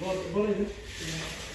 我我来接。